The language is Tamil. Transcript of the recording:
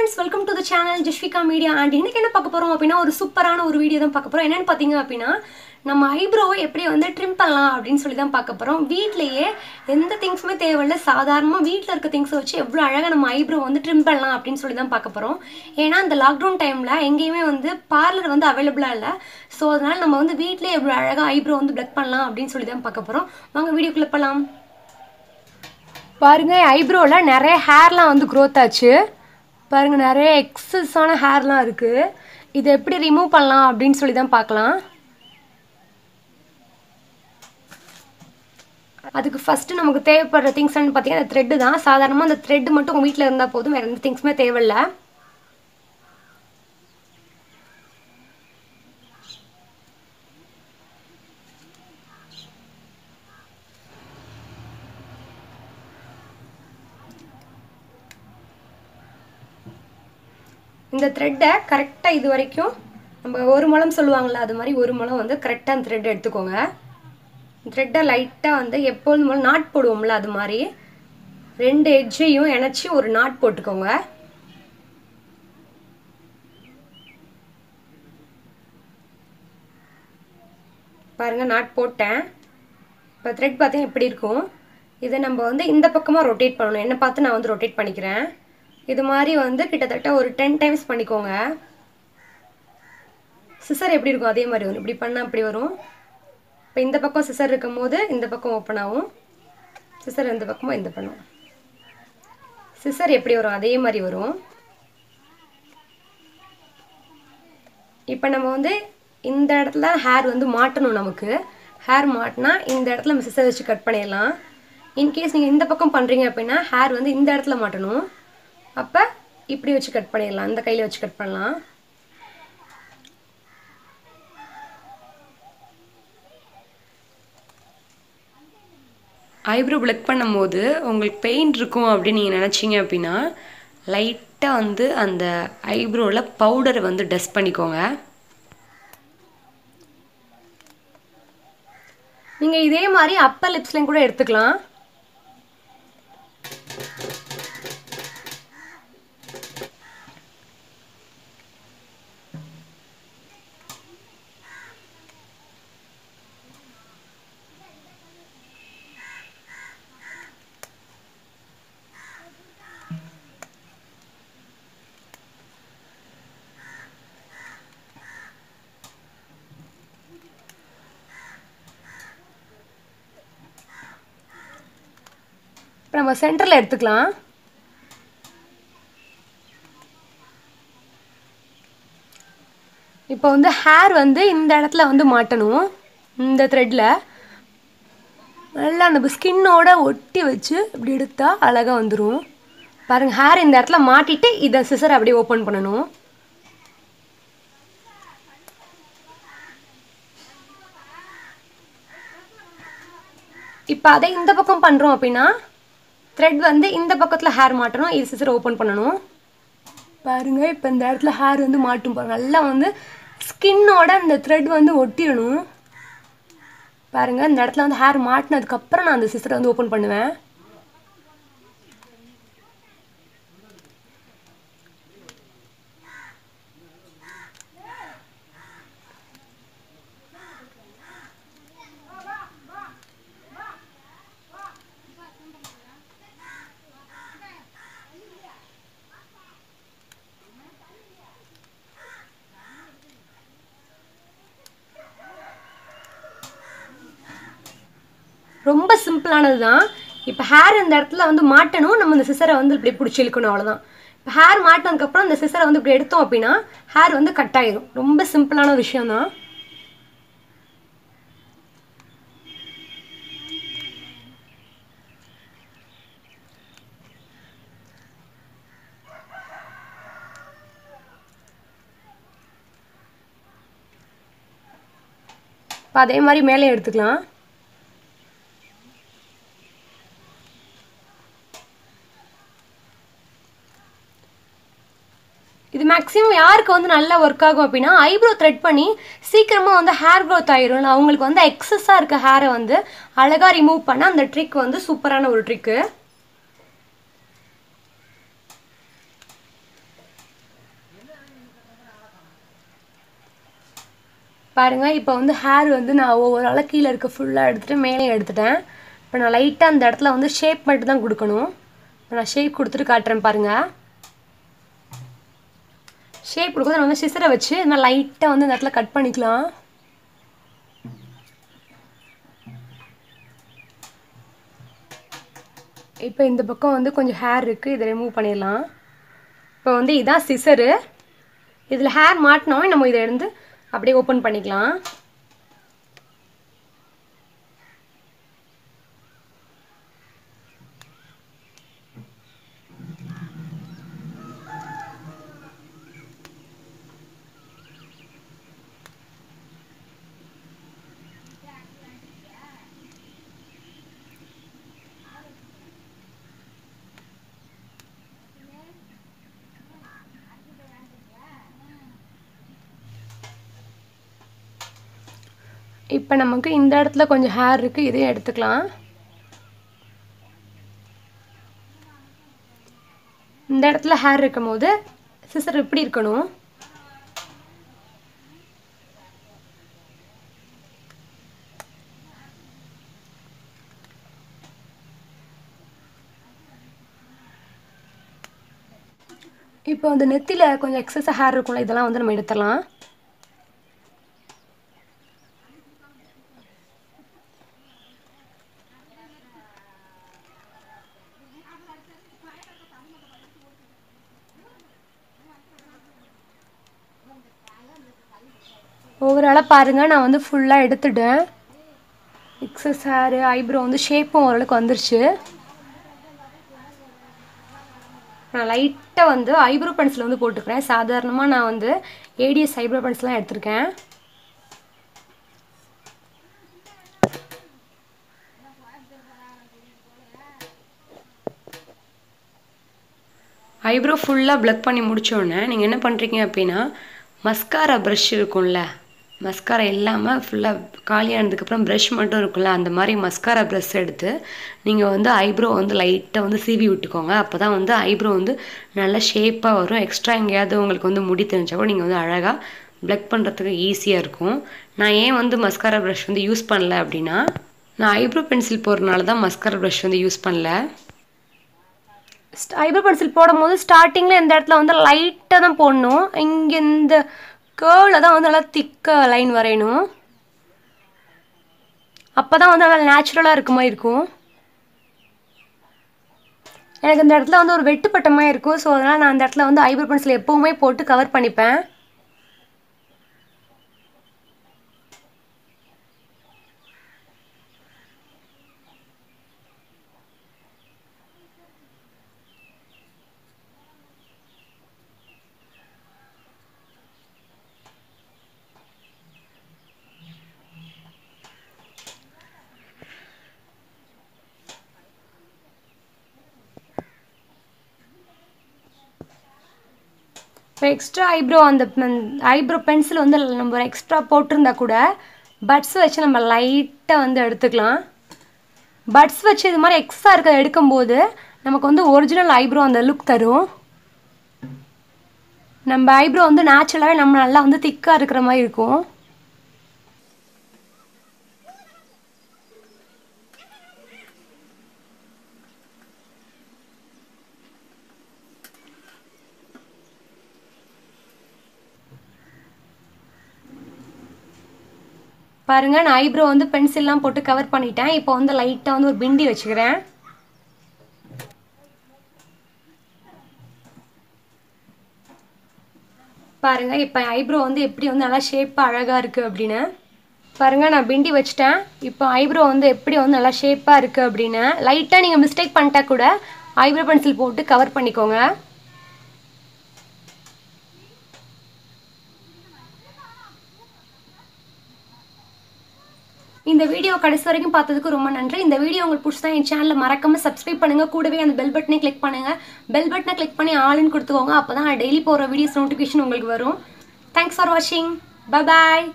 Friends welcome to the channel Jasvika media and இன்றைக்கி என்ன பார்க்க போகிறோம் அப்படின்னா ஒரு சூப்பரான ஒரு வீடியோ தான் பார்க்க போகிறோம் என்னென்னு பார்த்தீங்க அப்படின்னா நம்ம ஐப்ரோவை எப்படி வந்து ட்ரிம் பண்ணலாம் அப்படின்னு சொல்லி தான் பார்க்க போகிறோம் வீட்லேயே எந்த திங்ஸுமே தேவையில்ல சாதாரணமாக வீட்டில் இருக்க திங்ஸை வச்சு எவ்வளோ அழகாக நம்ம ஐப்ரோ வந்து ட்ரிம் பண்ணலாம் அப்படின்னு சொல்லி தான் பார்க்க போகிறோம் ஏன்னா இந்த லாக்டவுன் டைமில் எங்கேயுமே வந்து பார்லர் வந்து அவைலபிளாக இல்லை. ஸோ அதனால் நம்ம வந்து வீட்டிலே எவ்வளோ அழகாக ஐப்ரோ வந்து பிளக் பண்ணலாம் அப்படின்னு சொல்லி தான் பார்க்க போகிறோம் வாங்க வீடியோக்குள்ளே போகலாம் பாருங்கள் ஐப்ரோவில் நிறைய ஹேர்லாம் வந்து க்ரோத் ஆச்சு. பாருங்கள் நிறைய எக்ஸஸான ஹேர்லாம் இருக்குது இதை எப்படி ரிமூவ் பண்ணலாம் அப்படின்னு சொல்லி தான் பார்க்கலாம். அதுக்கு ஃபஸ்ட்டு நமக்கு தேவைப்படுற திங்ஸ்னு பார்த்தீங்கன்னா அந்த த்ரெட்டு தான். சாதாரணமாக அந்த த்ரெட்டு மட்டும் உங்கள் வீட்டில் இருந்தால் போதும். வேறு எந்த திங்ஸுமே தேவையில்ல. இந்த த்ரெட்டை கரெக்டாக இது வரைக்கும் நம்ம ஒரு முளம் சொல்லுவாங்களே அது மாதிரி ஒரு முளம் வந்து கரெக்டாக அந்த த்ரெட் எடுத்துக்கோங்க. த்ரெட்டை லைட்டாக வந்து எப்போதும் போல் நாட் போடுவோம்ல அது மாதிரி ரெண்டு எட்ஜையும் இணைச்சி ஒரு நாட் போட்டுக்கோங்க. பாருங்கள் நாட் போட்டேன். இப்போ த்ரெட் பார்த்தீங்கன்னா எப்படி இருக்கும்? இதை நம்ம வந்து இந்த பக்கமாக ரொட்டேட் பண்ணணும். என்ன பார்த்து நான் வந்து ரொட்டேட் பண்ணிக்கிறேன். இது மாதிரி வந்து கிட்டத்தட்ட ஒரு டென் டைம்ஸ் பண்ணிக்கோங்க. சிசர் எப்படி இருக்கும் அதே மாதிரி வரும். இப்படி பண்ணால் இப்படி வரும். இப்போ இந்த பக்கம் சிசர் இருக்கும் போது இந்த பக்கம் ஓப்பன் ஆகும். சிசர் இந்த பக்கமும் இந்த பண்ணும் சிசர் எப்படி வரும்? அதே மாதிரி வரும். இப்போ நம்ம வந்து இந்த இடத்துல ஹேர் வந்து மாட்டணும் நமக்கு. ஹேர் மாட்டினா இந்த இடத்துல நம்ம சிசர் வச்சு கட் பண்ணிடலாம். இன்கேஸ் நீங்கள் இந்த பக்கம் பண்ணுறீங்க அப்படின்னா ஹேர் வந்து இந்த இடத்துல மாட்டணும். அப்போ இப்படி வச்சு கட் பண்ணிடலாம். இந்த கையில் வச்சு கட் பண்ணலாம். ஐப்ரோ பிளக் பண்ணும்போது உங்களுக்கு பெயின் இருக்கும் அப்படின்னு நீங்கள் நினச்சிங்க அப்படின்னா லைட்டாக வந்து அந்த ஐப்ரோவில் பவுடரை வந்து டஸ்ட் பண்ணிக்கோங்க. நீங்கள் இதே மாதிரி அப்பர் லிப்ஸ்லேயும் கூட எடுத்துக்கலாம். நம்ம சென்டரில் எடுத்துக்கலாம். இப்போ வந்து ஹேர் வந்து இந்த இடத்துல வந்து மாட்டணும். இந்த த்ரெட்டில் நல்லா அந்த ஸ்கின்னோட ஒட்டி வச்சு இப்படி எடுத்தால் அழகாக வந்துடும் பாருங்கள் ஹேர் இந்த இடத்துல மாட்டிட்டு இதை சிசர் அப்படியே ஓப்பன் பண்ணணும். இப்போ அதை இந்த பக்கம் பண்ணுறோம் அப்படின்னா த்ரெட் வந்து இந்த பக்கத்தில் ஹேர் மாட்டணும் இது சிசர் ஓப்பன் பண்ணணும். பாருங்க இப்போ இந்த இடத்துல ஹேர் வந்து மாட்டும் பாருங்க. நல்லா வந்து ஸ்கின்னோட அந்த த்ரெட் வந்து ஒட்டிடணும். பாருங்கள் இந்த இடத்துல வந்து ஹேர் மாட்டினதுக்கப்புறம் நான் அந்த சிசரை வந்து ஓப்பன் பண்ணுவேன் ரொம்ப சிம்பிளானது தான் இப்போ ஹேர் இந்த இடத்துல வந்து மாட்டணும். நம்ம இந்த சிசரை வந்து இப்படி பிடிச்சி இழுக்கணும் அவ்வளோதான் இப்போ ஹேர் மாட்டினதுக்கப்புறம் இந்த சிசரை வந்து இப்படி எடுத்தோம் அப்படின்னா ஹேர் வந்து கட் ஆயிரும். ரொம்ப சிம்பிளான விஷயம் தான் இப்போ அதே மாதிரி மேலே எடுத்துக்கலாம். மேக்ஸிமம் யாருக்கு வந்து நல்லா ஒர்க் ஆகும் அப்படின்னா ஐப்ரோ த்ரெட் பண்ணி சீக்கிரமாக வந்து ஹேர் க்ரோத் ஆயிரும். அவங்களுக்கு வந்து எக்ஸஸாக இருக்க ஹேரை வந்து அழகாக ரிமூவ் பண்ண அந்த ட்ரிக் வந்து சூப்பரான ஒரு ட்ரிக்கு பாருங்கள் இப்போ வந்து ஹேர் வந்து நான் ஒவ்வொரு ஓவராலாக கீழே இருக்க ஃபுல்லாக எடுத்துகிட்டு மேலே எடுத்துட்டேன். இப்போ நான் லைட்டாக அந்த இடத்துல வந்து ஷேப் மட்டும் தான் கொடுக்கணும். இப்போ நான் ஷேப் கொடுத்துட்டு காட்டுறேன் பாருங்கள் ஷேப் கொடுக்கும் நம்ம வந்து சிசரை வச்சு நான் லைட்டாக வந்து இந்த இடத்துல கட் பண்ணிக்கலாம். இப்போ இந்த பக்கம் வந்து கொஞ்சம் ஹேர் இருக்குது இதை ரிமூவ் பண்ணிடலாம். இப்போ வந்து இதான் சிசரு இதில் ஹேர் மாட்டினோம் நம்ம இதை எடுத்து அப்படியே ஓப்பன் பண்ணிக்கலாம். இப்போ நமக்கு இந்த இடத்துல கொஞ்சம் ஹேர் இருக்குது இதையும் எடுத்துக்கலாம். இந்த இடத்துல ஹேர் இருக்கும் போது சிசர் இப்படி இருக்கணும்? இப்போ அந்த நெத்தியில் கொஞ்சம் எக்ஸஸ் ஹேர் இருக்கும்ல இதெல்லாம் வந்து நம்ம எடுத்துடலாம். ஓவராலாக பாருங்கள் நான் வந்து ஃபுல்லாக எடுத்துட்டேன். எக்ஸஸ் ஹேரு ஐப்ரோ வந்து ஷேப்பும் ஓரளவுக்கு வந்துருச்சு. நான் லைட்டாக வந்து ஐப்ரோ பென்சில் வந்து போட்டுக்கிறேன் சாதாரணமாக நான் வந்து ஏடிஎஸ் ஐப்ரோ பென்சிலாம் எடுத்திருக்கேன். ஐப்ரோ ஃபுல்லாக ப்ளக் பண்ணி முடிச்சோடனே நீங்கள் என்ன பண்ணுறீங்க அப்படின்னா மஸ்காரா ப்ரஷ் இருக்கும்ல மஸ்காரா இல்லாமல் ஃபுல்லாக காலியானதுக்கப்புறம் ப்ரஷ் மட்டும் இருக்கும்ல அந்த மாதிரி மஸ்காரா ப்ரஷ் எடுத்து நீங்கள் வந்து ஐப்ரோ வந்து லைட்டாக வந்து சீவி விட்டுக்கோங்க. அப்போ தான் வந்து ஐப்ரோ வந்து நல்லா ஷேப்பாக வரும். எக்ஸ்ட்ரா எங்கேயாவது உங்களுக்கு வந்து முடி தெரிஞ்சா கூட நீங்கள் வந்து அழகாக ப்ளக் பண்ணுறதுக்கு ஈஸியாக இருக்கும். நான் ஏன் வந்து மஸ்காரா ப்ரஷ் வந்து யூஸ் பண்ணல அப்படின்னா நான் ஐப்ரோ பென்சில் போடுறதுனால தான் மஸ்காரா ப்ரஷ் வந்து யூஸ் பண்ணல. ஐப்ரோ பென்சில் போடும்போது ஸ்டார்டிங்கில் இந்த இடத்துல வந்து லைட்டாக தான் போடணும். இங்கே இந்த கேர்வில் தான் வந்து நல்லா திக்காக லைன் வரையணும். அப்போ தான் வந்து நல்லா நேச்சுரலாக இருக்க மாதிரி இருக்கும். எனக்கு இந்த இடத்துல வந்து ஒரு வெட்டுப்பட்ட மாதிரி இருக்கும். ஸோ அதனால் நான் அந்த இடத்துல வந்து ஐப்ரோ பென்சில் எப்போவுமே போட்டு கவர் பண்ணிப்பேன். இப்போ எக்ஸ்ட்ரா ஐப்ரோ அந்த ஐப்ரோ பென்சில் வந்து நம்ம எக்ஸ்ட்ரா போட்டிருந்தா கூட பட்ஸ் வச்சு நம்ம லைட்டாக வந்து எடுத்துக்கலாம். பட்ஸ் வச்சு இது மாதிரி எக்ஸ்ட்ரா இருக்க எடுக்கும்போது நமக்கு வந்து ஒரிஜினல் ஐப்ரோ அந்த லுக் தரும். நம்ம ஐப்ரோ வந்து நேச்சுரலாகவே நம்ம நல்லா வந்து திக்காக இருக்கிற மாதிரி இருக்கும். பாருங்க நான் ஐப்ரோ வந்து பென்சில்லாம் போட்டு கவர் பண்ணிட்டேன். இப்போ வந்து லைட்டாக வந்து ஒரு பிண்டி வச்சுக்கிறேன். பாருங்க இப்போ ஐப்ரோ வந்து எப்படி வந்து நல்லா ஷேப்பாக அழகாக இருக்குது அப்படின்னு. பாருங்க நான் பிண்டி வச்சுட்டேன். இப்போ ஐப்ரோ வந்து எப்படி வந்து நல்லா ஷேப்பாக இருக்குது அப்படின்னு. லைட்டாக நீங்கள் மிஸ்டேக் பண்ணிட்டா கூட ஐப்ரோ பென்சில் போட்டு கவர் பண்ணிக்கோங்க. இந்த வீடியோ கடைசி வரைக்கும் பார்த்ததுக்கு ரொம்ப நன்றி. இந்த வீடியோ உங்களுக்கு பிடிச்சதா என் சேனலில் மறக்காம சப்ஸ்கிரைப் பண்ணுங்க. கூடவே அந்த பெல் பட்டனை கிளிக் பண்ணுங்க. பெல் பட்டனை கிளிக் பண்ணி ஆளுன்னு கொடுத்துக்கோங்க. அப்போ தான் டெய்லி போகிற வீடியோஸ் நோட்டிஃபிகேஷன் உங்களுக்கு வரும். தேங்க்ஸ் ஃபார் வாட்சிங் பாய்